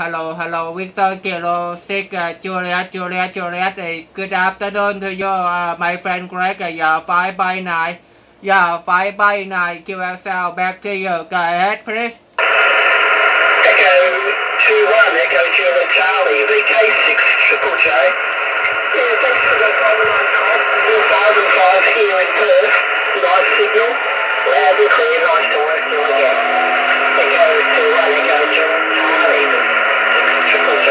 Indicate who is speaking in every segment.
Speaker 1: hello, hello, Victor Kilo, Sick, uh, Juliet, Juliet, Juliet. Uh, good afternoon to you, uh, my friend Greg. Uh, yeah, 5 by 9. Yeah, 5 by 9. QSL, back to you. Go ahead, please.
Speaker 2: Echo 2-1, Echo Juliet Charlie, VK6 Triple J. Yeah, thanks for the comment on 4005 here in Perth. Nice signal, loud and clear, nice to work you again. Echo 2-1, Echo Juliet Charlie, Triple J.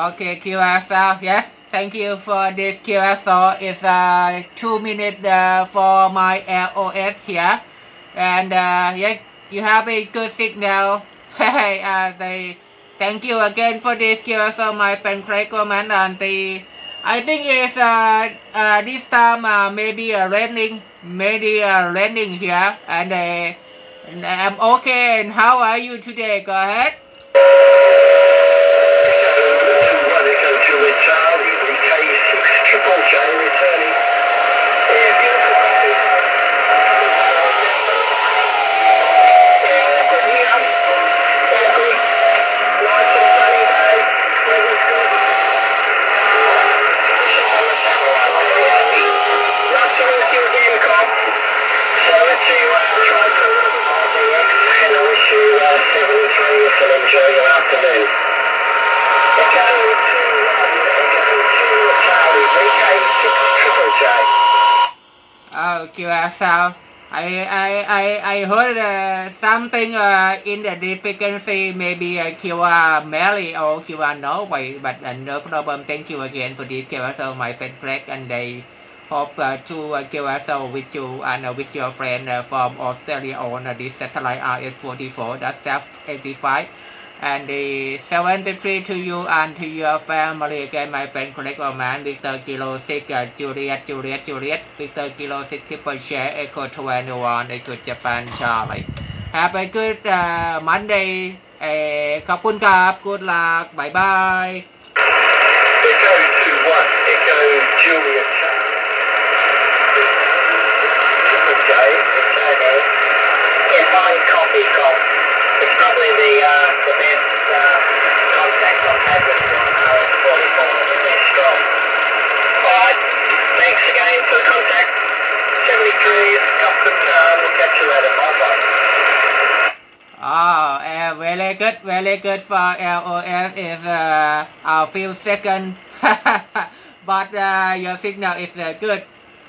Speaker 1: Okay, QSL, yes. Thank you for this QSL. It's uh, 2 minutes uh, for my LOS here. And uh, yes, you have a good signal. Hey, uh, they, thank you again for this QSL, my friend Craig comment. And the, I think it's uh, uh, this time uh, maybe uh, raining, maybe uh, raining here. And, uh, I'm okay. And how are you today? Go ahead.
Speaker 2: Enjoy your afternoon. Echo 2-1, Echo 2 Charlie, VK6 Triple J.
Speaker 1: Oh, QSL. I I I I heard uh, something uh, in the frequency maybe uh, QR Mary or QR Norway, but uh, no problem. Thank you again for this QSL, my friend Greg, and I hope uh, to uh, QSL with you and uh, with your friend uh, from Australia on uh, this satellite RS44, that's F85. And the 73 to you and to your family again, my friend Connect all man, Victor Kilo 6, uh, Juliet, Juliet, Juliet, Victor Kilo 6, Triple Share, Echo 21, Echo Japan Charlie. Have a good uh, Monday เอขอบคุณครับ good luck bye bye
Speaker 2: Echo 2-1, Echo Juliet Charlie.
Speaker 1: Oh, uh, very good, very good for LOS is uh, a few seconds, but uh, your signal is uh, good.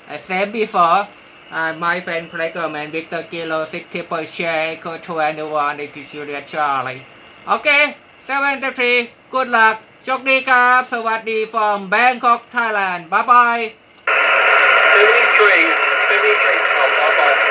Speaker 1: Uh, same before. Uh, my friend Craigum and Victor Kilo 60 per share, equal 21, equal Juliet Charlie. Okay, 73, good luck. โชคดีครับ สวัสดี from Bangkok Thailand bye bye
Speaker 2: 73, 73, Tom. Bye-bye.